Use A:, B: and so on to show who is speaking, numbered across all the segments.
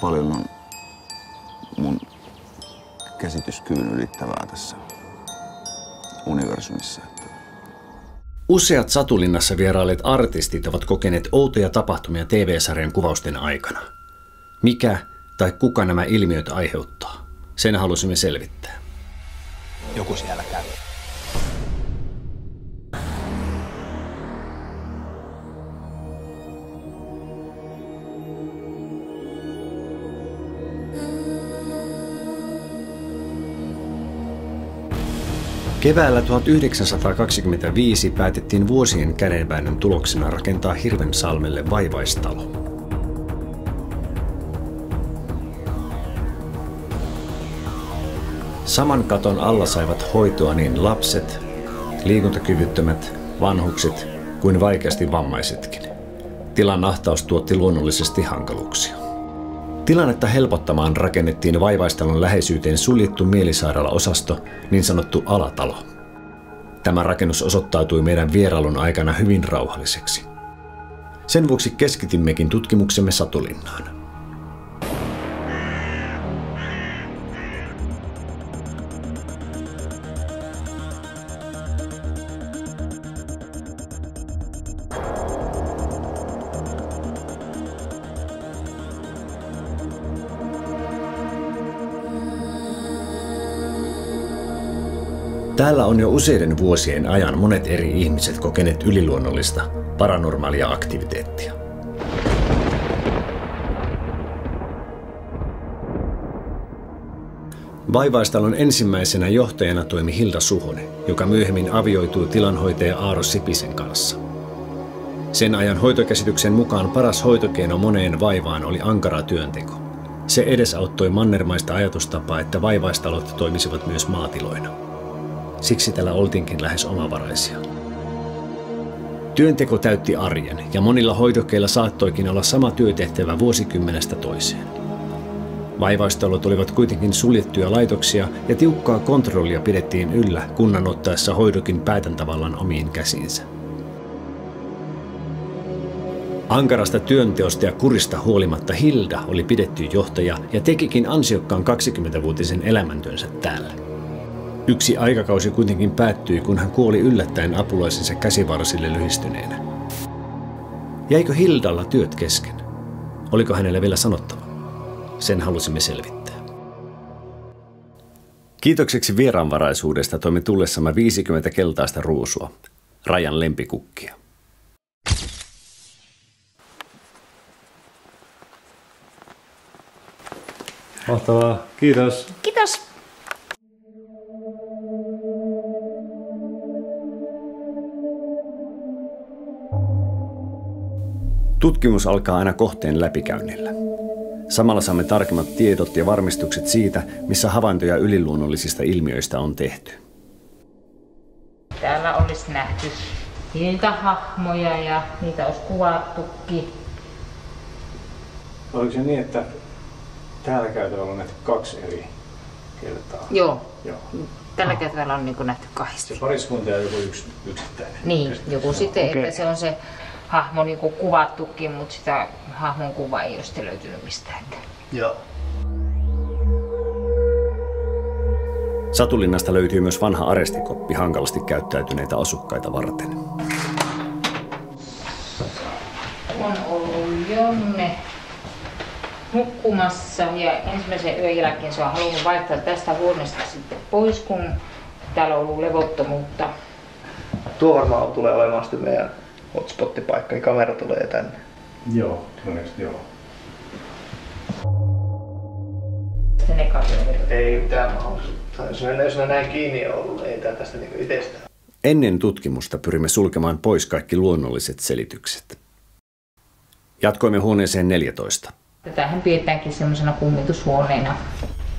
A: paljon on mun käsityskyvyn ylittävää tässä universumissa.
B: Useat Satulinnassa vierailet artistit ovat kokeneet outoja tapahtumia TV-sarjan kuvausten aikana. Mikä tai kuka nämä ilmiöt aiheuttaa? Sen halusimme selvittää.
C: Joku siellä käy.
B: Keväällä 1925 päätettiin vuosien kädenväännön tuloksena rakentaa Hirvensalmelle vaivaistalo. Saman katon alla saivat hoitoa niin lapset, liikuntakyvyttömät, vanhukset kuin vaikeasti vammaisetkin. Tilan ahtaus tuotti luonnollisesti hankaluuksia. Tilannetta helpottamaan rakennettiin vaivaistalon läheisyyteen suljettu mielisairaalaosasto, niin sanottu alatalo. Tämä rakennus osoittautui meidän vierailun aikana hyvin rauhalliseksi. Sen vuoksi keskitimmekin tutkimuksemme Satulinnaan. Täällä on jo useiden vuosien ajan monet eri ihmiset kokeneet yliluonnollista, paranormaalia aktiviteettia. Vaivaistalon ensimmäisenä johtajana toimi Hilda Suhonen, joka myöhemmin avioitui tilanhoitaja Aaro Sipisen kanssa. Sen ajan hoitokäsityksen mukaan paras hoitokeino moneen vaivaan oli ankara työnteko. Se edesauttoi mannermaista ajatustapaa, että vaivaistalot toimisivat myös maatiloina. Siksi täällä oltiinkin lähes omavaraisia. Työnteko täytti arjen ja monilla hoitokeilla saattoikin olla sama työtehtävä vuosikymmenestä toiseen. Vaivaistalot olivat kuitenkin suljettuja laitoksia ja tiukkaa kontrollia pidettiin yllä kunnan ottaessa hoidokin päätäntävallan omiin käsiinsä. Ankarasta työnteosta ja kurista huolimatta Hilda oli pidetty johtaja ja tekikin ansiokkaan 20-vuotisen elämäntönsä täällä. Yksi aikakausi kuitenkin päättyi, kun hän kuoli yllättäen apulaisensa käsivarsille lyhistyneenä. Jäikö Hildalla työt kesken? Oliko hänelle vielä sanottava? Sen halusimme selvittää. Kiitokseksi vieraanvaraisuudesta toimme tullessamme 50 keltaista ruusua, Rajan lempikukkia.
D: Mahtavaa. Kiitos.
E: Kiitos.
B: Tutkimus alkaa aina kohteen läpikäynnillä. Samalla saamme tarkemmat tiedot ja varmistukset siitä, missä havaintoja yliluonnollisista ilmiöistä on tehty.
E: Täällä olisi nähty hahmoja ja niitä olisi kuvattukin.
D: Oliko se niin, että täällä käytävällä on nähty kaksi eri kertaa?
E: Joo. Joo. Tällä käytävällä on niin nähty kahdesti.
D: Se pariskunta ja joku yksi yksittäinen.
E: Niin, joku sitten, okay. että se on se hahmo niin kuin kuvattukin, mutta sitä hahmon kuva ei ole sitten löytynyt mistään.
D: Joo.
B: Satulinnasta löytyy myös vanha arestikoppi hankalasti käyttäytyneitä asukkaita varten.
E: On ollut Jonne nukkumassa ja ensimmäisen yön jälkeen se on halunnut vaihtaa tästä huoneesta sitten pois, kun täällä on ollut levottomuutta.
C: Tuo varmaan tulee olemaan sitten meidän hotspottipaikka, niin kamera tulee tänne.
D: Joo, todennäköisesti joo. Ei mitään mahdollisuutta. Jos ne, jos ne näin kiinni on ollut, niin ei tämä tästä niin itsestään.
B: Ennen tutkimusta pyrimme sulkemaan pois kaikki luonnolliset selitykset. Jatkoimme huoneeseen 14.
E: Tätähän pidetäänkin semmoisena kummitushuoneena.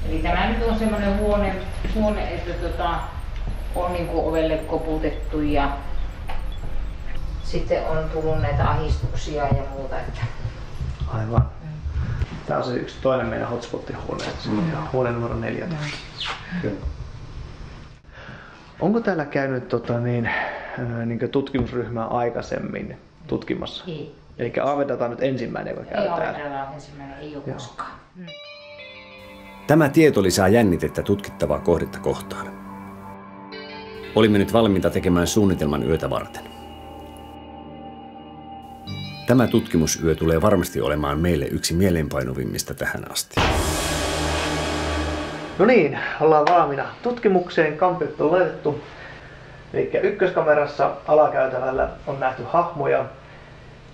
E: Eli tämä nyt on semmoinen huone, huone että tota, on niin ovelle koputettu ja sitten on tullut näitä ahistuksia ja muuta. Että...
C: Aivan. Mm. Tämä on se yksi toinen meidän hotspot-huone, mm. huone numero 14. Mm. Onko täällä käynyt tota, niin, niin tutkimusryhmää aikaisemmin tutkimassa?
E: Ei.
C: Eli Aavedata on nyt ensimmäinen, joka käy
E: ei
C: täällä.
E: Ei ensimmäinen, ei ole Joo. koskaan.
B: Tämä tieto lisää jännitettä tutkittavaa kohdetta kohtaan. Olimme nyt valmiita tekemään suunnitelman yötä varten. Tämä tutkimusyö tulee varmasti olemaan meille yksi mieleenpainuvimmista tähän asti.
C: No niin, ollaan valmiina tutkimukseen. Kampiot on laitettu. Eli ykköskamerassa alakäytävällä on nähty hahmoja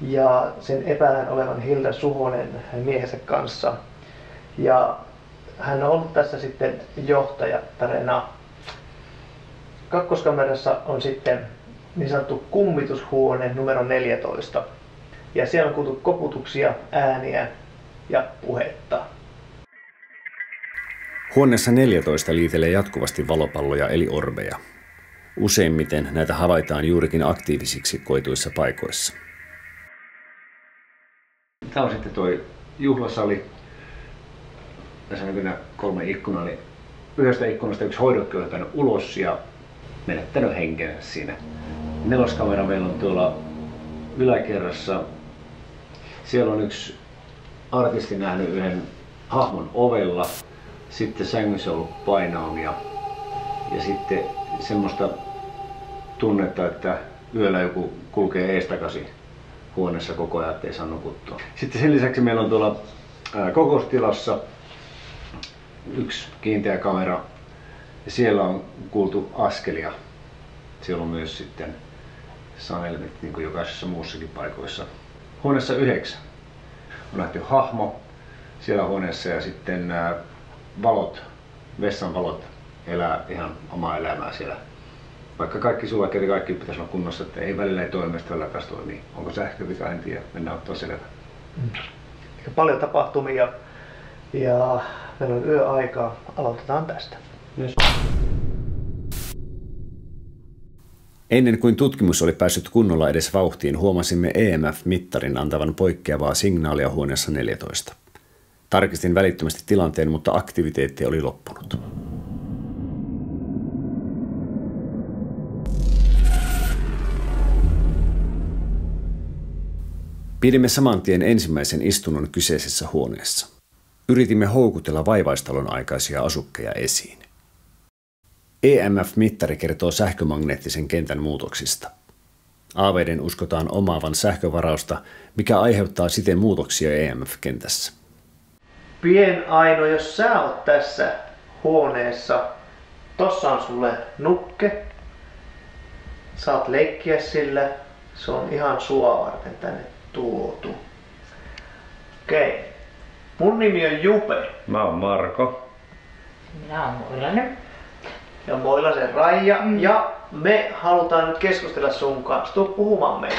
C: ja sen epäillään olevan Hilda Suhonen miehensä kanssa. Ja hän on ollut tässä sitten johtajattarena. Kakkoskamerassa on sitten niin sanottu kummitushuone numero 14. Ja siellä on kuultu koputuksia, ääniä ja puhetta.
B: Huoneessa 14 liitelee jatkuvasti valopalloja eli orbeja. Useimmiten näitä havaitaan juurikin aktiivisiksi koituissa paikoissa. Tämä on sitten tuo juhlasali. Tässä näkyy nämä kolme ikkunaa, niin yhdestä ikkunasta yksi hoidokki on ulos ja menettänyt henkensä siinä. Neloskamera meillä on tuolla yläkerrassa. Siellä on yksi artisti nähnyt yhden hahmon ovella. Sitten sängyssä ollut painaumia. Ja sitten semmoista tunnetta, että yöllä joku kulkee eestakasi huoneessa koko ajan, ettei saa nukuttua. Sitten sen lisäksi meillä on tuolla kokoustilassa yksi kiinteä kamera ja siellä on kuultu askelia. Siellä on myös sitten sanelmit niin kuin jokaisessa muussakin paikoissa. Huoneessa yhdeksän on nähty hahmo siellä huoneessa ja sitten valot, vessan valot elää ihan omaa elämää siellä. Vaikka kaikki sulla ja kaikki pitäisi olla kunnossa, että ei välillä ei toimi, sitten välillä taas toimii. Onko sähkövika, en tiedä. Mennään ottaa selvä.
C: Eli paljon tapahtumia ja meillä on yöaikaa. Aloitetaan tästä.
B: Ennen kuin tutkimus oli päässyt kunnolla edes vauhtiin, huomasimme EMF-mittarin antavan poikkeavaa signaalia huoneessa 14. Tarkistin välittömästi tilanteen, mutta aktiviteetti oli loppunut. Pidimme saman tien ensimmäisen istunnon kyseisessä huoneessa. Yritimme houkutella vaivaistalon aikaisia asukkeja esiin. EMF-mittari kertoo sähkömagneettisen kentän muutoksista. Aaveiden uskotaan omaavan sähkövarausta, mikä aiheuttaa siten muutoksia EMF-kentässä.
C: Pien Aino, jos sä oot tässä huoneessa, tossa on sulle nukke. Saat leikkiä sillä. Se on ihan sua varten tänne tuotu. Okei. Mun nimi on Jupe.
D: Mä oon Marko.
E: Minä olen Moilanen.
C: Ja Moilasen Raija. Mm. Ja me halutaan nyt keskustella sun kanssa. Tuu puhumaan meille.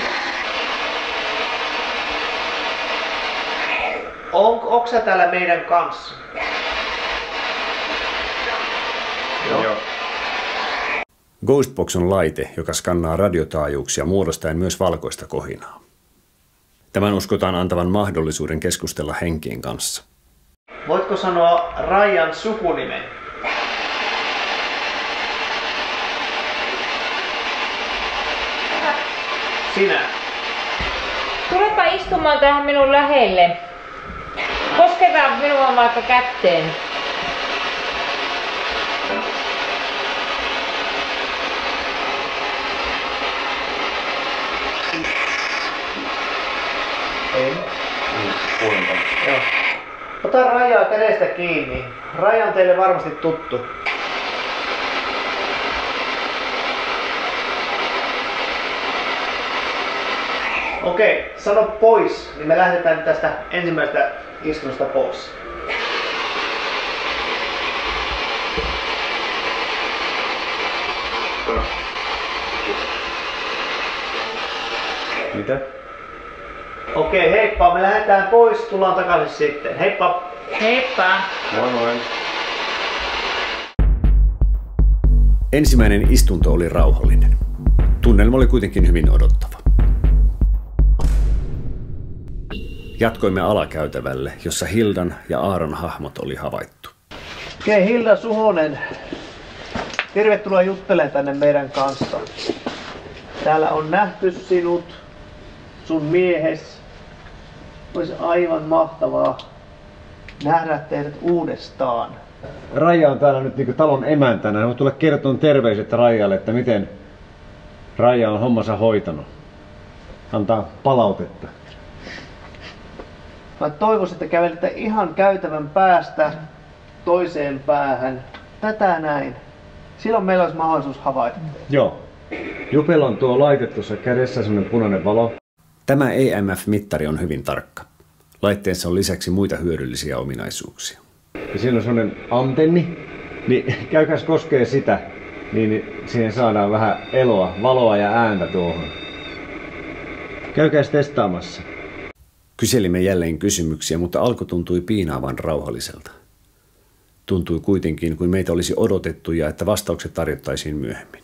C: On, onko sä täällä meidän kanssa? Joo.
D: Joo.
B: Ghostbox on laite, joka skannaa radiotaajuuksia muodostaen myös valkoista kohinaa. Tämän uskotaan antavan mahdollisuuden keskustella henkien kanssa.
C: Voitko sanoa Raijan sukunimen? Sinä.
E: Tulepa istumaan tähän minun lähelle. Kosketaan minua vaikka kätteen.
C: Joo. Ota Raijaa kädestä kiinni. Raija on teille varmasti tuttu. Okei, sano pois, niin me lähdetään tästä ensimmäisestä istunnosta pois.
D: Mitä?
C: Okei, heippa, me lähdetään pois, tullaan takaisin sitten. Heippa!
E: Heippa!
D: Moi moi.
B: Ensimmäinen istunto oli rauhallinen. Tunnelma oli kuitenkin hyvin odottava. Jatkoimme alakäytävälle, jossa Hildan ja Aaron hahmot oli havaittu.
C: Okei, Hilda Suhonen. Tervetuloa juttelemaan tänne meidän kanssa. Täällä on nähty sinut, sun miehes. Olisi aivan mahtavaa nähdä teidät uudestaan.
D: Raija on täällä nyt niin talon emäntänä. Hän tulla kertomaan terveiset Raijalle, että miten Raija on hommansa hoitanut. Antaa palautetta.
C: Mä toivoisin, että kävelette ihan käytävän päästä toiseen päähän. Tätä näin. Silloin meillä olisi mahdollisuus havaita.
D: Joo. Jupella on tuo laite tuossa kädessä, semmonen punainen valo.
B: Tämä EMF-mittari on hyvin tarkka. Laitteessa on lisäksi muita hyödyllisiä ominaisuuksia.
D: Ja siinä on semmonen antenni. Niin käykäs koskee sitä, niin siihen saadaan vähän eloa, valoa ja ääntä tuohon. Käykääs testaamassa.
B: Kyselimme jälleen kysymyksiä, mutta alku tuntui piinaavan rauhalliselta. Tuntui kuitenkin, kuin meitä olisi odotettu ja että vastaukset tarjottaisiin myöhemmin.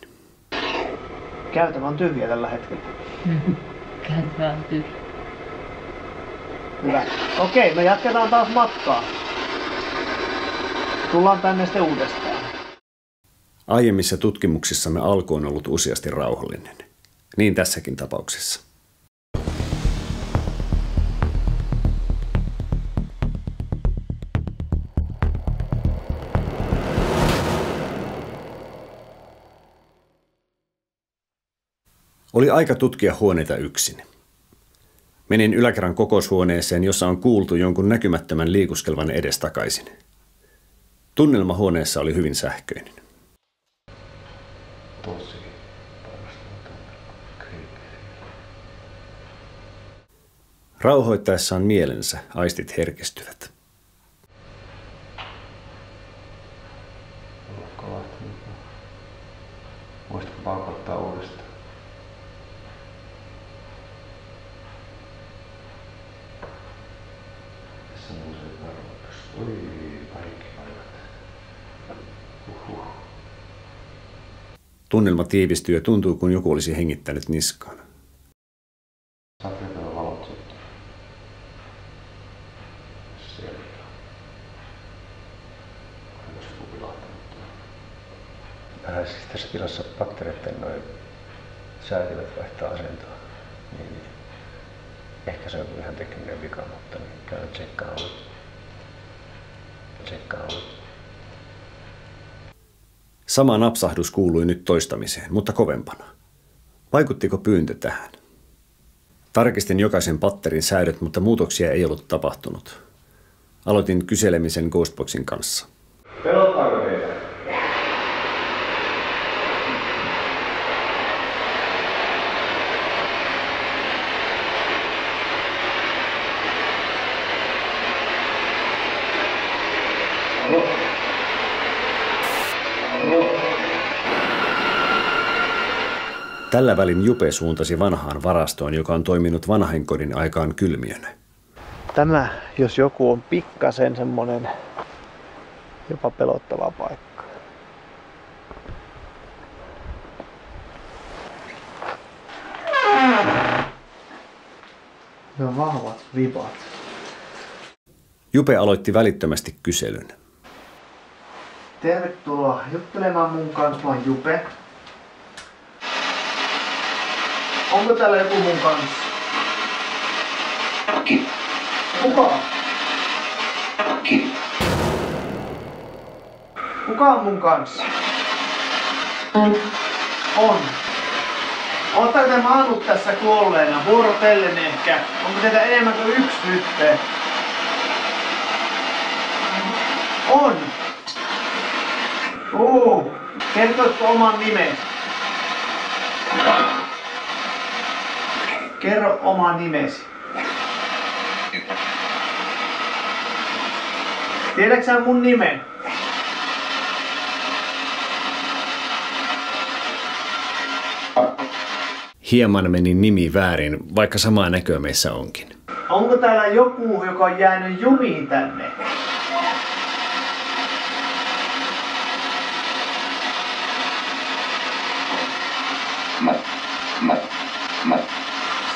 C: Käytävä on tyhjä tällä hetkellä.
E: Käytävä on tyhjä.
C: Hyvä. Okei, me jatketaan taas matkaa. Tullaan tänne sitten uudestaan.
B: Aiemmissa tutkimuksissamme alku on ollut useasti rauhallinen. Niin tässäkin tapauksessa. Oli aika tutkia huoneita yksin. Menin yläkerran kokoushuoneeseen, jossa on kuultu jonkun näkymättömän liikuskelvan edestakaisin. Tunnelma huoneessa oli hyvin sähköinen. Rauhoittaessaan mielensä aistit herkistyvät.
A: Voisitko paukottaa uudestaan? Tässä nousee karvoitus. Oi, kaikki paikat. Uhuh.
B: Tunnelma tiivistyi ja tuntui, kuin joku olisi hengittänyt niskaan.
A: Saat näkyä valot sitten. Sieltä. Onko se vilahtanut?
D: Äh, siis tässä tilassa pattereiden noin säätimet vaihtaa asentoa. Niin, niin. Ehkä se on joku ihan tekninen vika, mutta niin käyn tsekkaan ollut. Tsekkaan ollut.
B: Sama napsahdus kuului nyt toistamiseen, mutta kovempana. Vaikuttiko pyyntö tähän? Tarkistin jokaisen patterin säädöt, mutta muutoksia ei ollut tapahtunut. Aloitin kyselemisen Ghostboxin kanssa. Tällä välin Jupe suuntasi vanhaan varastoon, joka on toiminut vanhainkodin aikaan kylmiönä.
C: Tämä, jos joku, on pikkasen semmonen jopa pelottava paikka. Ja vahvat vibat.
B: Jupe aloitti välittömästi kyselyn.
C: Tervetuloa juttelemaan mun kanssa. Mä oon Jupe. Onko täällä joku mun kanssa? Kuka? Kuka on mun kanssa? On. Ootteko te maannut tässä kuolleena? Vuorotellen ehkä. Onko teitä enemmän kuin yksi nyt? On. Uh, kertoisitko oman nimen? Kerro oma nimesi. Tiedätkö sä mun nimen?
B: Hieman meni nimi väärin, vaikka samaa näköä meissä onkin.
C: Onko täällä joku, joka on jäänyt jumiin tänne?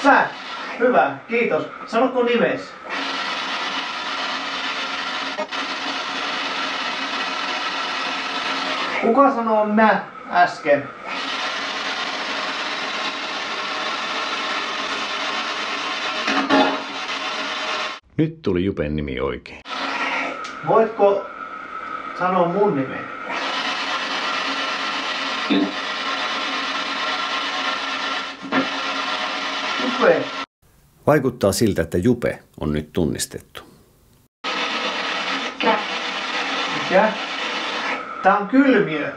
C: Sä! Hyvä, kiitos. Sanotko nimes? Kuka sanoo mä äsken?
B: Nyt tuli Jupen nimi oikein.
C: Voitko sanoa mun nimen? Jupe.
B: Vaikuttaa siltä, että Jupe on nyt tunnistettu.
C: Mikä? Tää on kylmiö.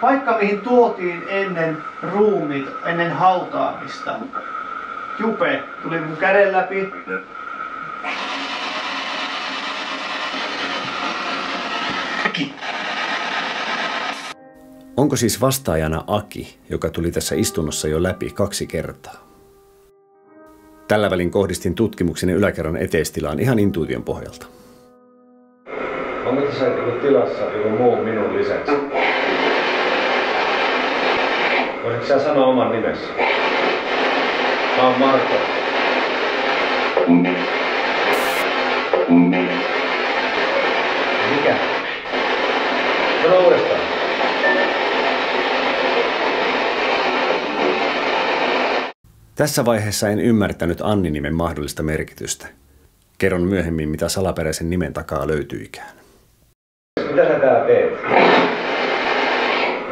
C: Paikka mihin tuotiin ennen ruumit, ennen hautaamista. Jupe tuli mun käden läpi.
B: Onko siis vastaajana Aki, joka tuli tässä istunnossa jo läpi kaksi kertaa? Tällä välin kohdistin tutkimukseni yläkerran eteistilaan ihan intuition pohjalta.
D: Onko tässä joku tilassa joku muu minun lisäksi? Voisitko sä sanoa oman nimesi? Mä oon Marko. Mikä? Sano uudestaan.
B: Tässä vaiheessa en ymmärtänyt Anni-nimen mahdollista merkitystä. Kerron myöhemmin, mitä salaperäisen nimen takaa löytyikään.
D: Mitä sä täällä teet?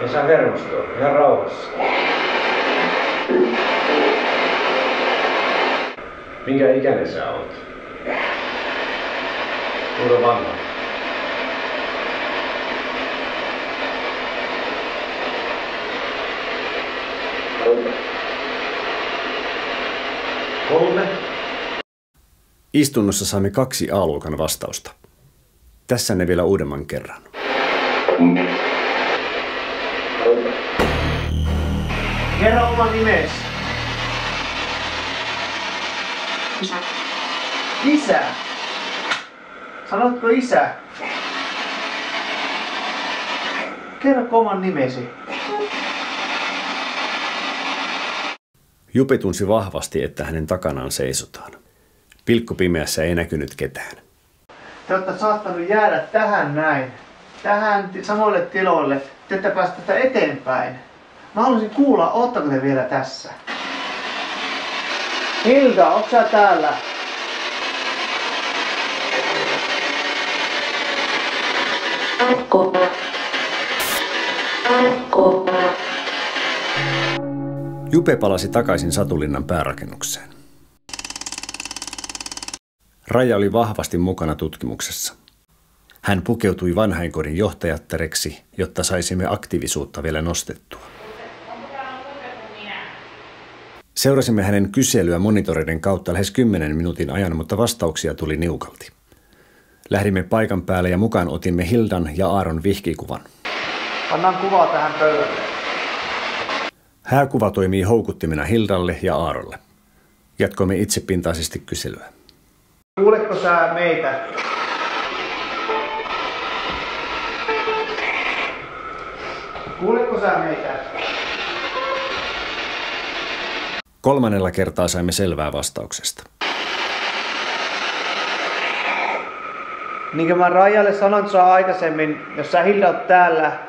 D: Ei saa hermostua. Ihan rauhassa. Minkä ikäinen sä oot? Kuinka vanha?
C: Kolme.
B: Istunnossa saimme kaksi A-luokan vastausta. Tässä ne vielä uudemman kerran.
C: Kerro oma nimesi. Isä. Sanotko isä? Kerro oman nimesi.
B: Jupe tunsi vahvasti, että hänen takanaan seisotaan. Pilkku pimeässä ei näkynyt ketään.
C: Te olette saattanut jäädä tähän näin. Tähän samoille tiloille. Te ette päästä tätä eteenpäin. Mä haluaisin kuulla, oottako te vielä tässä? Hilda, onko sä täällä?
B: Jupe palasi takaisin Satulinnan päärakennukseen. Raja oli vahvasti mukana tutkimuksessa. Hän pukeutui vanhainkodin johtajattareksi, jotta saisimme aktiivisuutta vielä nostettua. Seurasimme hänen kyselyä monitoreiden kautta lähes 10 minuutin ajan, mutta vastauksia tuli niukalti. Lähdimme paikan päälle ja mukaan otimme Hildan ja Aaron vihkikuvan.
C: Pannaan kuvaa tähän pöydälle.
B: Hääkuva toimii houkuttimena Hildalle ja Aarolle. Jatkoimme itsepintaisesti kyselyä.
C: Kuuletko sä meitä? Kuuletko sä meitä?
B: Kolmannella kertaa saimme selvää vastauksesta.
C: Niin kuin mä Rajalle sanoin tuossa aikaisemmin, jos sä Hilda oot täällä,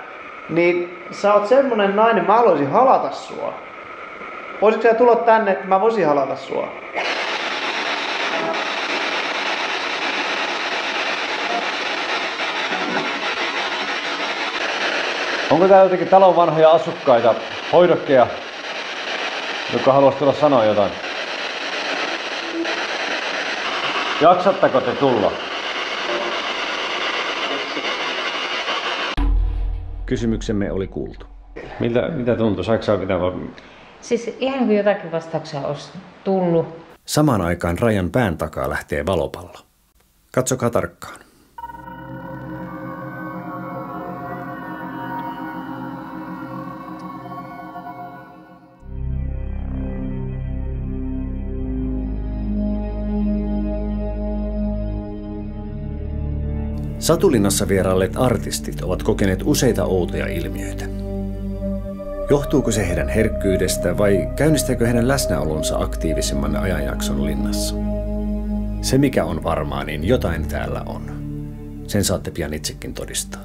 C: niin sä oot semmonen nainen, mä haluaisin halata sua. Voisitko sä tulla tänne, että mä voisin halata sua?
D: Onko täällä jotenkin talon vanhoja asukkaita, hoidokkeja, jotka haluaisi tulla sanoa jotain? Jaksatteko te tulla?
B: Kysymyksemme oli kuultu.
D: Miltä, mitä tuntuu? Saiko sä mitään vaan...
E: Siis ihan kuin jotakin vastauksia olisi tullut.
B: Samaan aikaan rajan pään takaa lähtee valopallo. Katsokaa tarkkaan. Satulinnassa vierailleet artistit ovat kokeneet useita outoja ilmiöitä. Johtuuko se heidän herkkyydestä vai käynnistääkö heidän läsnäolonsa aktiivisemman ajanjakson linnassa? Se mikä on varmaa, niin jotain täällä on. Sen saatte pian itsekin todistaa.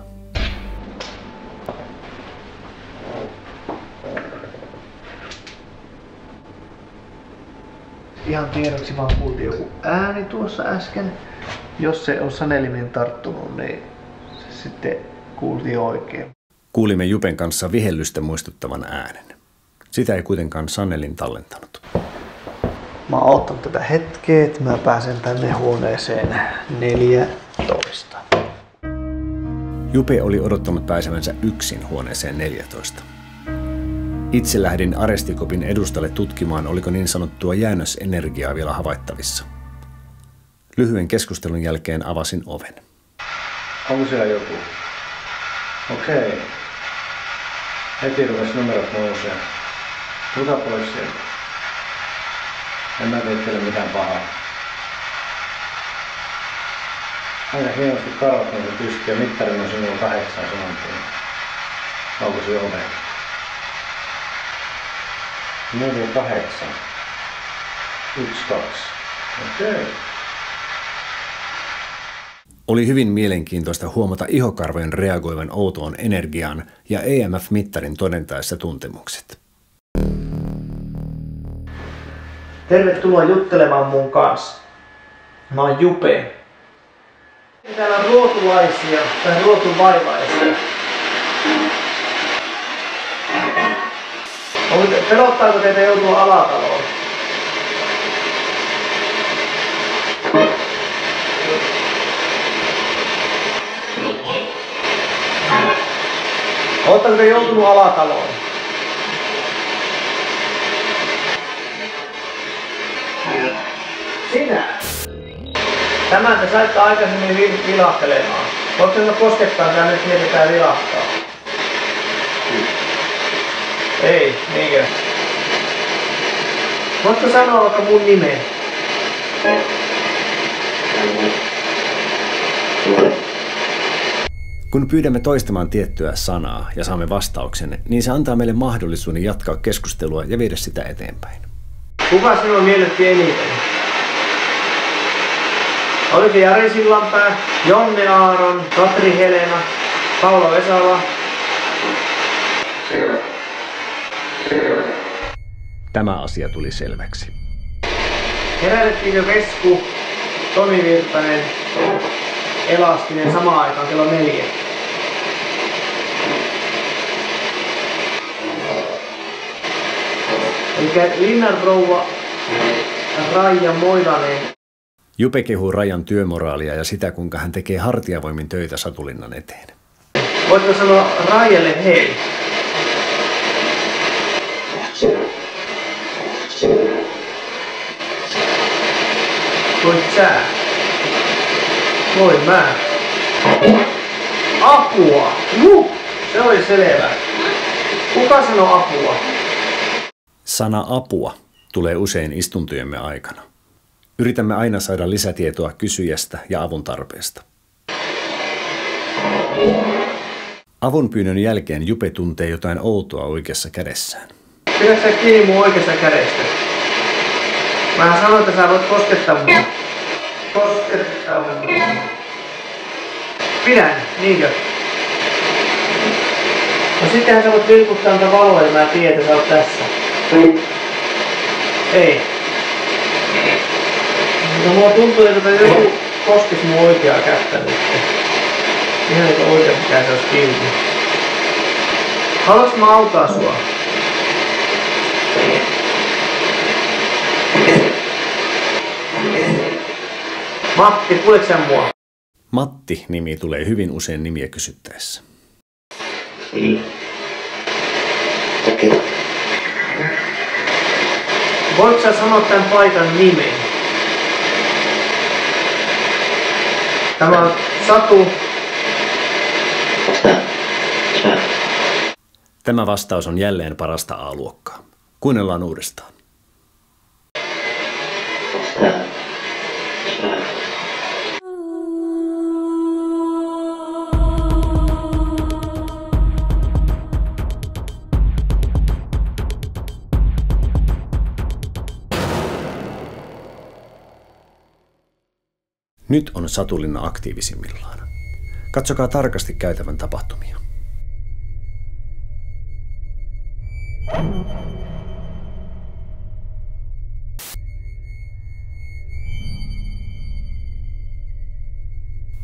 C: Ihan tiedoksi vaan kuultiin joku ääni tuossa äsken. Jos se on sanelimiin tarttunut, niin se sitten kuultiin oikein.
B: Kuulimme Jupen kanssa vihellystä muistuttavan äänen. Sitä ei kuitenkaan Sanelin tallentanut.
C: Mä oon tätä hetkeä, että mä pääsen tänne huoneeseen 14.
B: Jupe oli odottanut pääsevänsä yksin huoneeseen 14. Itse lähdin arestikopin edustalle tutkimaan, oliko niin sanottua jäännösenergiaa vielä havaittavissa. Lyhyen keskustelun jälkeen avasin oven.
D: Onko siellä joku? Okei. Okay. Heti rupes numerot nousee. Tuta pois sieltä. En mä tee teille mitään pahaa. Aika hienosti karvat nousee pystyyn ja mittari on sinulla kahdeksan saman tien. Onko se ove? Neljä kahdeksan. Yksi, kaksi. Okei. Okay.
B: Oli hyvin mielenkiintoista huomata ihokarvojen reagoivan outoon energiaan ja EMF-mittarin todentaessa tuntemukset.
C: Tervetuloa juttelemaan mun kanssa. Mä oon Jupe. Täällä on ruotulaisia tai ruotuvaivaisia. Pelottaako teitä joutua alataloon? Oletteko te joutunut alataloon? Sinä? Tämän te saitte aikaisemmin vil- vilahtelemaan. Voitko sinä koskettaa tää nyt mietitään vilahtaa? Ei, niinkö? Voitko sanoa vaikka mun nimen?
B: Kun pyydämme toistamaan tiettyä sanaa ja saamme vastauksen, niin se antaa meille mahdollisuuden jatkaa keskustelua ja viedä sitä eteenpäin.
C: Kuka sinua miellytti eniten? Oliko Jari Sillanpää, Jonne Aaron, Katri Helena, Paula Vesala?
B: Tämä asia tuli selväksi.
C: Herätettiinkö Vesku, Tomi Virtanen, Elastinen samaan aikaan kello neljä? Eli Linnan rouva Raija Moilanen
B: Jupe kehuu Rajan työmoraalia ja sitä, kuinka hän tekee hartiavoimin töitä Satulinnan eteen.
C: Voitko sanoa Raijalle hei? Voit sä? Voin mä. Apua! Juh! Se oli selvä. Kuka sanoi apua?
B: Sana apua tulee usein istuntojemme aikana. Yritämme aina saada lisätietoa kysyjästä ja avun tarpeesta. Avunpyynnön jälkeen Jupe tuntee jotain outoa oikeassa kädessään.
C: Pidä sä kiinni mun oikeasta kädestä. Mä sanoin, että sä voit koskettaa mua. Koskettaa mua. Pidän, niinkö? No sittenhän sä voit vilkuttaa niitä valoa ja mä tiedän, että sä oot tässä. Ei. No mulla tuntuu, että joku koskis mun oikeaa kättä nyt. Ihan niin kuin oikein pitää se olisi kiinni. Haluatko mä auttaa sua? Matti, kuuletko sä mua?
B: Matti-nimi tulee hyvin usein nimiä kysyttäessä.
C: Voitko sä sanoa tämän paikan nimen? Tämä on Satu.
B: Tämä vastaus on jälleen parasta A-luokkaa. Kuunnellaan uudestaan. Nyt on Satulinna aktiivisimmillaan. Katsokaa tarkasti käytävän tapahtumia.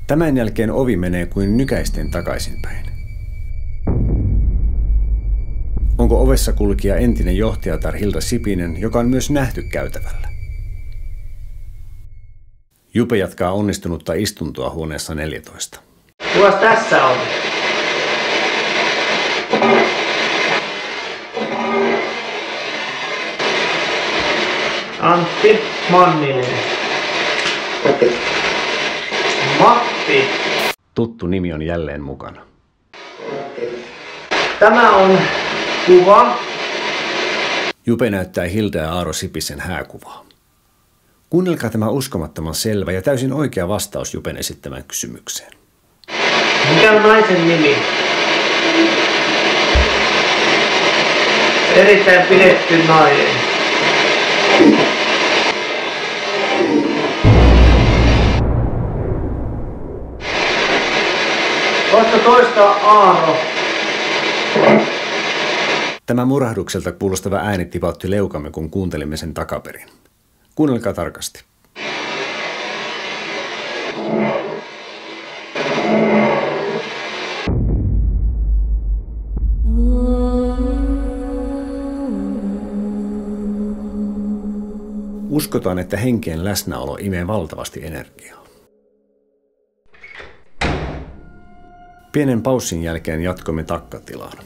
B: Tämän jälkeen ovi menee kuin nykäisten takaisinpäin. Onko ovessa kulkija entinen johtajatar Hilda Sipinen, joka on myös nähty käytävällä? Jupe jatkaa onnistunutta istuntoa huoneessa 14.
C: Kukas tässä on? Antti Manninen. Matti.
B: Tuttu nimi on jälleen mukana.
C: Tämä on kuva.
B: Jupe näyttää Hilda ja Aaro Sipisen hääkuvaa. Kuunnelkaa tämä uskomattoman selvä ja täysin oikea vastaus Jupen esittämään kysymykseen.
C: Mikä on naisen nimi? Erittäin pidetty nainen. Vasta toista Aaro.
B: Tämä murahdukselta kuulostava ääni tipautti leukamme, kun kuuntelimme sen takaperin. Kuunnelkaa tarkasti. Uskotaan, että henkien läsnäolo imee valtavasti energiaa. Pienen paussin jälkeen jatkoimme takkatilaan.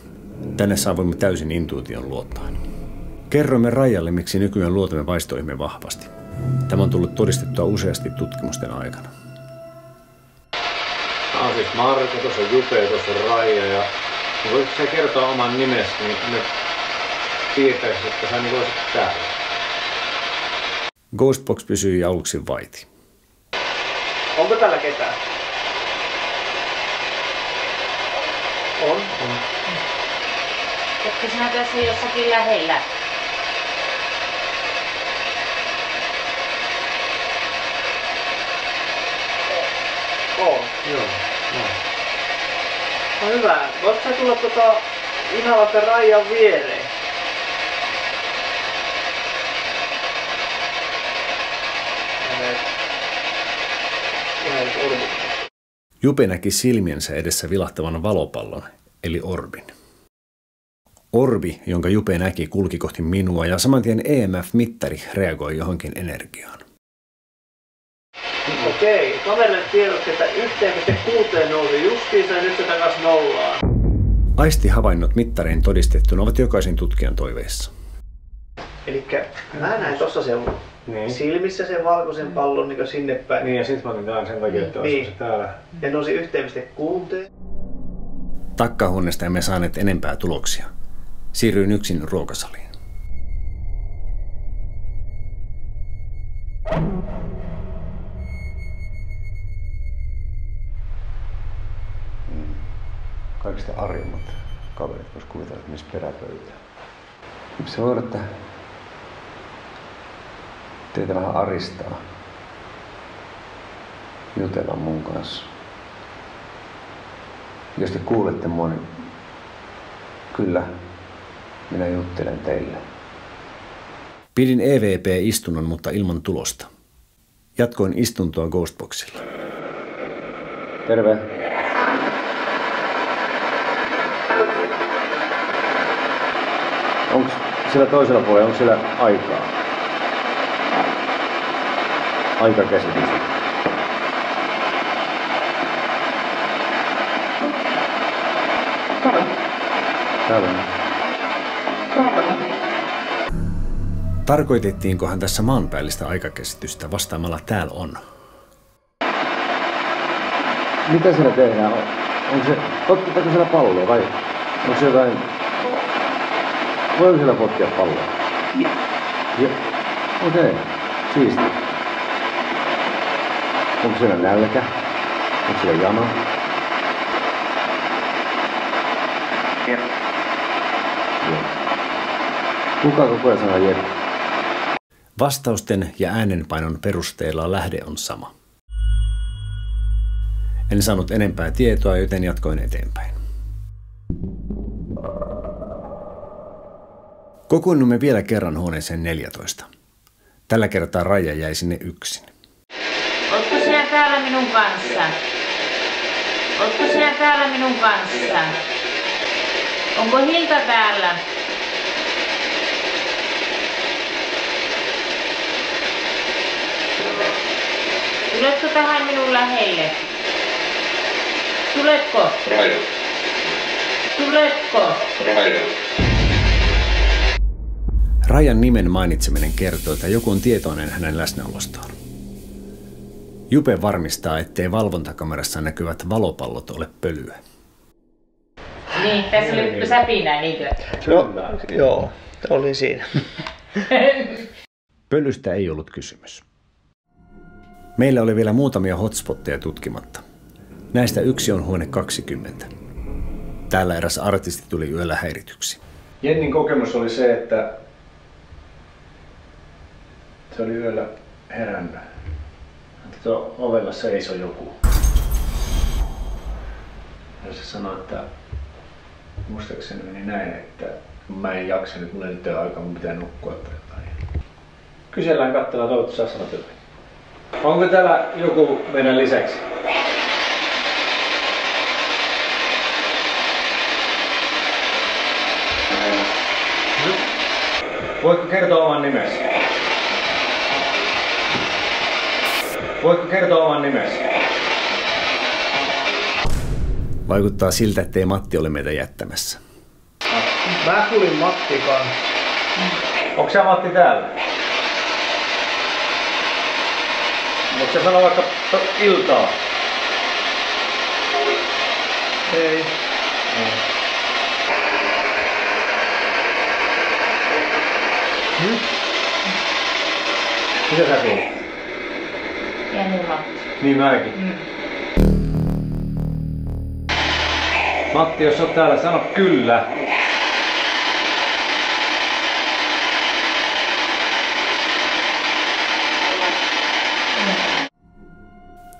B: Tänne saavuimme täysin intuition luottaen. Kerroimme Rajalle, miksi nykyään luotamme vaistoihimme vahvasti. Tämä on tullut todistettua useasti tutkimusten aikana.
D: Tämä on siis Marko, tuossa on Jupe ja tuossa on Raija. Ja voitko sä kertoa oman nimesi, niin me tietäisit, että sä niin olisit täällä.
B: Ghostbox pysyi aluksi vaiti.
C: Onko täällä ketään? On. on.
E: Etkö sinä tässä jossakin lähellä?
C: On.
D: Joo. No.
C: No hyvä. Voitko sä tulla tota ihan vaikka Raijan viereen?
B: Jupe näki silmiensä edessä vilahtavan valopallon, eli orbin. Orbi, jonka Jupe näki, kulki kohti minua ja saman tien EMF-mittari reagoi johonkin energiaan.
C: Okei, kaverille tiedoksi, että yhteen miten kuuteen nousi justiinsa ja nyt se takas nollaan.
B: Aistihavainnot mittarein todistettuna ovat jokaisen tutkijan toiveissa.
C: Eli mä näin tossa sen
D: Niin.
C: silmissä sen valkoisen pallon niin sinne päin.
D: Niin ja sit mä otin tän sen takia, että
C: Niin.
D: se täällä.
C: Ja nousi yhteen kuuteen.
B: Takkahuoneesta emme saaneet enempää tuloksia. Siirryin yksin ruokasaliin.
A: Kaikista arjemmat kaverit vois kuvitella, että missä peräpöytään. Se voi olla, että teitä vähän aristaa jutella mun kanssa. Jos te kuulette mua, niin kyllä, minä juttelen teille.
B: Pidin EVP-istunnon, mutta ilman tulosta. Jatkoin istuntoa Ghostboxilla.
A: Terve. Onko sillä toisella puolella, onko siellä aikaa? Aikakäsitys. Täällä.
B: Tarkoitettiinkohan tässä maanpäällistä aikakäsitystä vastaamalla täällä on.
A: Mitä siellä tehdään? On- Onko se, potkitaanko siellä palloa vai onko se jotain... Voiko siellä potkia palloa? Joo. Okei, okay. siisti. Onko siellä nälkä? Onko siellä jano? Joo. Kuka koko ajan sanoo jep?
B: Vastausten ja äänenpainon perusteella lähde on sama. En saanut enempää tietoa, joten jatkoin eteenpäin. Kokoonnumme vielä kerran huoneeseen 14. Tällä kertaa Raija jäi sinne yksin.
E: Oletko sinä täällä minun kanssa? Ootko sinä täällä minun kanssa? Onko Hilta täällä? Tuletko tähän minun lähelle? Tuletko?
F: Raida.
E: Tuletko?
F: Raida.
B: Rajan nimen mainitseminen kertoo, että joku on tietoinen hänen läsnäolostaan. Jupe varmistaa, ettei valvontakamerassa näkyvät valopallot ole pölyä.
E: Niin, tässä oli säpinää, niinkö?
C: No, joo, oli siinä.
B: Pölystä ei ollut kysymys. Meillä oli vielä muutamia hotspotteja tutkimatta. Näistä yksi on huone 20. Täällä eräs artisti tuli yöllä häirityksi.
D: Jennin kokemus oli se, että se oli yöllä herännyt. Tuo ovella seisoi joku. Ja se sanoi, että muistaakseni meni näin, että mä en jaksa nyt, mulla nyt ole aikaa, mun pitää nukkua tai jotain. Kysellään katsellaan, toivottavasti saa jotain. Onko täällä joku meidän lisäksi? Voitko kertoa oman nimesi? Voitko kertoa oman nimesi?
B: Vaikuttaa siltä, ettei Matti ole meitä jättämässä.
C: Mä tulin Mattikan.
D: Onko sä Matti täällä? Voitko sä sanoa vaikka iltaa?
C: Ei.
D: Mitä sä tulet?
E: Niin Matti.
D: Mäkin. Matti, jos oot täällä, sano kyllä.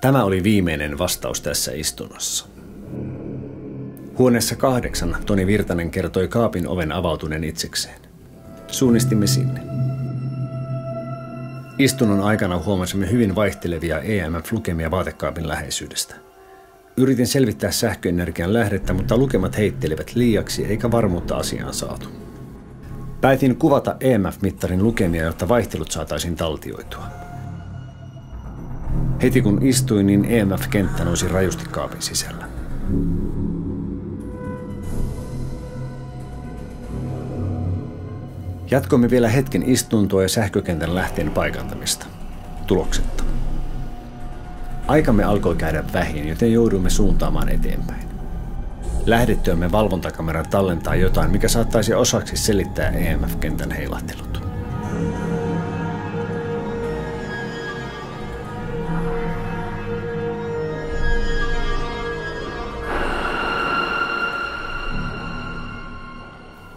B: Tämä oli viimeinen vastaus tässä istunnossa. Huoneessa kahdeksan Toni Virtanen kertoi kaapin oven avautuneen itsekseen. Suunnistimme sinne. Istunnon aikana huomasimme hyvin vaihtelevia EMF-lukemia vaatekaapin läheisyydestä. Yritin selvittää sähköenergian lähdettä, mutta lukemat heittelivät liiaksi eikä varmuutta asiaan saatu. Päätin kuvata EMF-mittarin lukemia, jotta vaihtelut saataisiin taltioitua. Heti kun istuin, niin EMF-kenttä nousi rajusti kaapin sisällä. Jatkoimme vielä hetken istuntoa ja sähkökentän lähteen paikantamista. Tuloksetta. Aikamme alkoi käydä vähin, joten jouduimme suuntaamaan eteenpäin. Lähdettyämme valvontakameran tallentaa jotain, mikä saattaisi osaksi selittää EMF-kentän heilahtelut.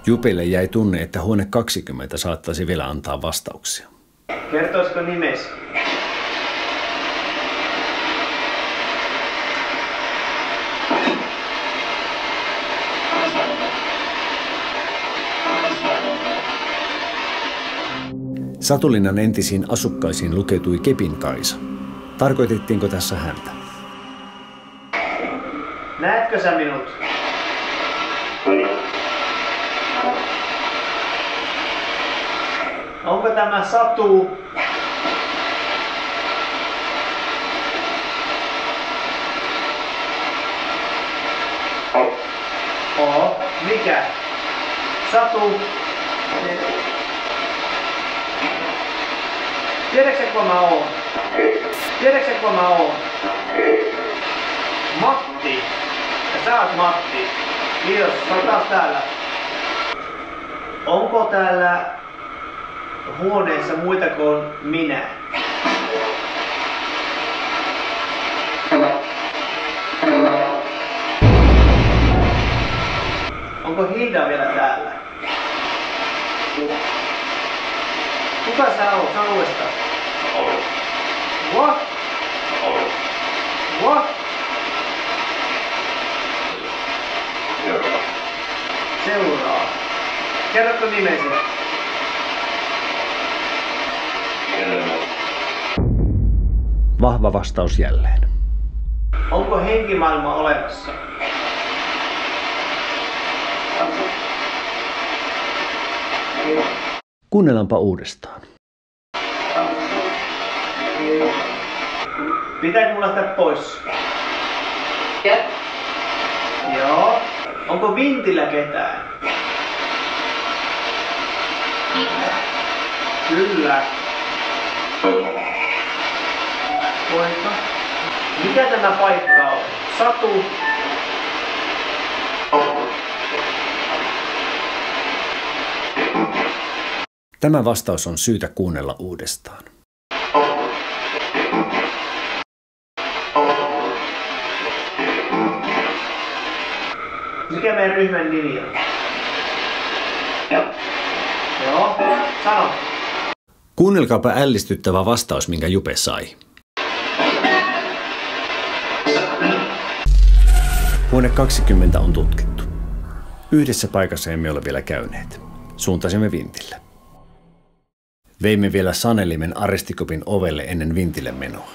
B: Jupille jäi tunne, että huone 20 saattaisi vielä antaa vastauksia.
C: Kertoisiko nimes?
B: Satulinnan entisiin asukkaisiin lukeutui Kepin Kaisa. Tarkoitettiinko tässä häntä?
C: Näetkö sä minut? Onko tämä Satu? Oho, mikä? Satu? Tiedätkö kuka mä oon? Tiedätkö kuka mä oon? Matti. Ja sä oot Matti. Kiitos, sä oot taas täällä. Onko täällä huoneessa muita kuin minä? Onko Hilda vielä täällä? Kuka sä oot? Sano uudestaan. What? What? Seuraa. Kerrotko nimesi?
B: Vahva vastaus jälleen.
C: Onko henkimaailma olemassa?
B: Kuunnellaanpa uudestaan.
C: Pitääkö mulla lähteä pois? Joo. Onko vintillä ketään? Kyllä. Poika. Mikä tämä paikka on? Satu.
B: Tämä vastaus on syytä kuunnella uudestaan.
C: Mikä meidän ryhmän nimi on? Joo. Joo. Sano.
B: Kuunnelkaapa ällistyttävä vastaus, minkä Jupe sai. Huone 20 on tutkittu. Yhdessä paikassa emme ole vielä käyneet. Suuntasimme vintille. Veimme vielä sanelimen aristikopin ovelle ennen vintille menoa.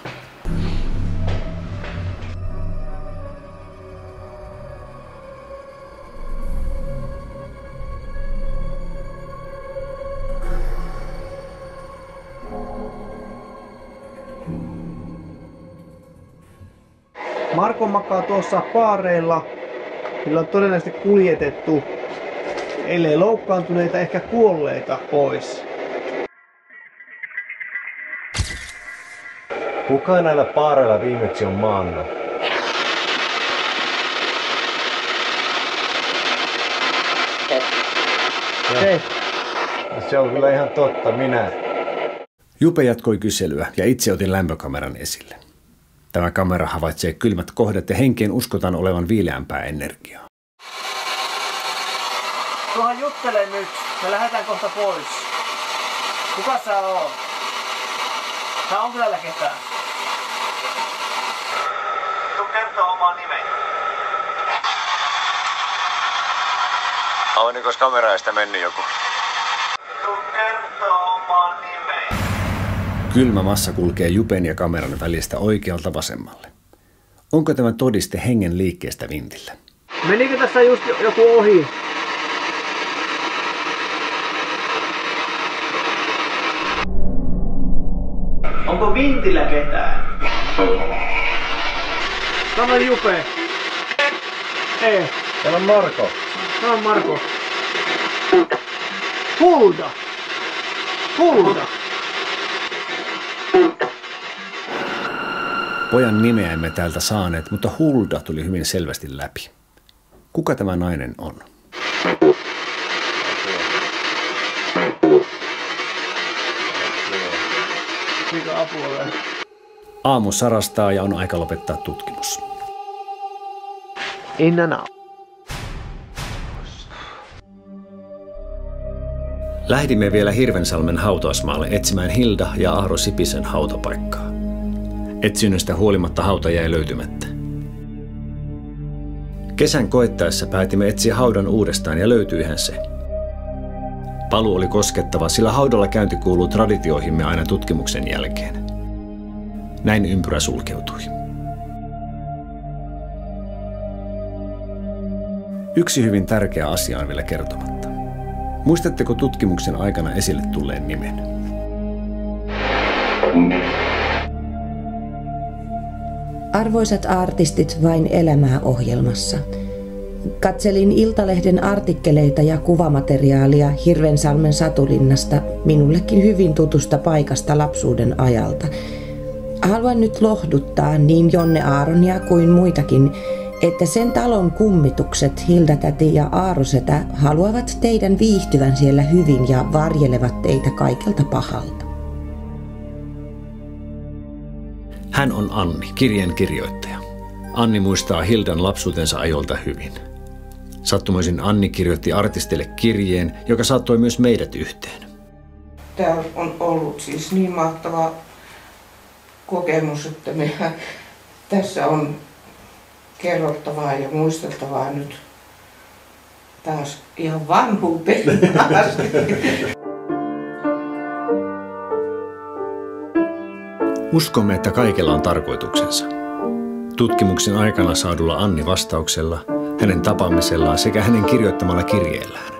C: Tuossa paareilla, millä on todennäköisesti kuljetettu, ellei loukkaantuneita, ehkä kuolleita pois.
D: Kuka näillä paareilla viimeksi on maannut?
C: Se.
D: Se on kyllä ihan totta, minä.
B: Jupe jatkoi kyselyä ja itse otin lämpökameran esille. Tämä kamera havaitsee kylmät kohdat ja henkeen uskotaan olevan viileämpää energiaa.
C: Tuohan juttele nyt. Me lähdetään kohta pois. Kuka sä oot? Tää on täällä ketään. Tuu kertoo omaa nimeni.
A: Onko kameraista mennyt joku?
B: Kylmä massa kulkee Jupen ja kameran välistä oikealta vasemmalle. Onko tämä todiste hengen liikkeestä vintillä?
C: Menikö tässä just joku ohi? Onko vintillä ketään? Sano Jupe. Ei.
D: Täällä on Marko.
C: Sano Marko. Hulda. Hulda.
B: Pojan nimeä emme täältä saaneet, mutta Hulda tuli hyvin selvästi läpi. Kuka tämä nainen on?
C: Mikä apua ole?
B: Aamu sarastaa ja on aika lopettaa tutkimus.
C: In and out.
B: Lähdimme vielä Hirvensalmen hautausmaalle etsimään Hilda ja Aaro Sipisen hautapaikkaa. Etsinnöstä huolimatta hauta jäi löytymättä. Kesän koettaessa päätimme etsiä haudan uudestaan ja löytyihän se. Palu oli koskettava, sillä haudalla käynti kuuluu traditioihimme aina tutkimuksen jälkeen. Näin ympyrä sulkeutui. Yksi hyvin tärkeä asia on vielä kertomatta. Muistatteko tutkimuksen aikana esille tulleen nimen?
F: Arvoisat artistit vain elämää ohjelmassa. Katselin Iltalehden artikkeleita ja kuvamateriaalia Hirvensalmen Satulinnasta minullekin hyvin tutusta paikasta lapsuuden ajalta. Haluan nyt lohduttaa niin Jonne Aaronia kuin muitakin, että sen talon kummitukset Hilda-täti ja Aarosetä haluavat teidän viihtyvän siellä hyvin ja varjelevat teitä kaikelta pahalta.
B: Hän on Anni, kirjeen kirjoittaja. Anni muistaa Hildan lapsuutensa ajolta hyvin. Sattumoisin Anni kirjoitti artistille kirjeen, joka saattoi myös meidät yhteen.
G: Tämä on ollut siis niin mahtava kokemus, että me, tässä on kerrottavaa ja muisteltavaa nyt taas ihan vanhuuteen asti.
B: Uskomme, että kaikella on tarkoituksensa. Tutkimuksen aikana saadulla Anni vastauksella, hänen tapaamisellaan sekä hänen kirjoittamalla kirjeellään.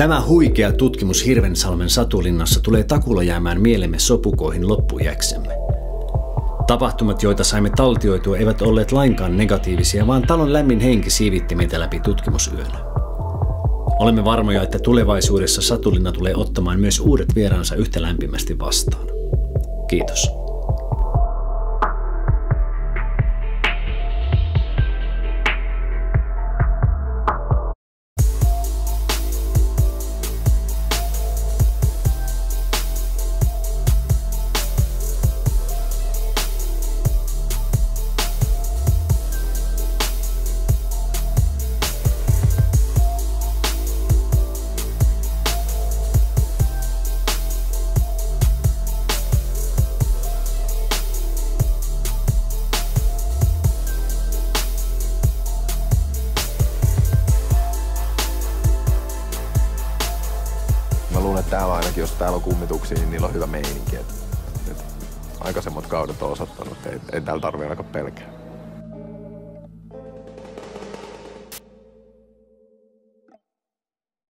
B: Tämä huikea tutkimus Hirvensalmen satulinnassa tulee takulla jäämään mielemme sopukoihin loppujäksemme. Tapahtumat, joita saimme taltioitua, eivät olleet lainkaan negatiivisia, vaan talon lämmin henki siivitti meitä läpi tutkimusyönä. Olemme varmoja, että tulevaisuudessa Satulinna tulee ottamaan myös uudet vieraansa yhtä lämpimästi vastaan. Kiitos.